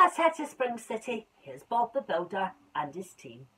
let's head to Spring City. Here's Bob the Builder and his team.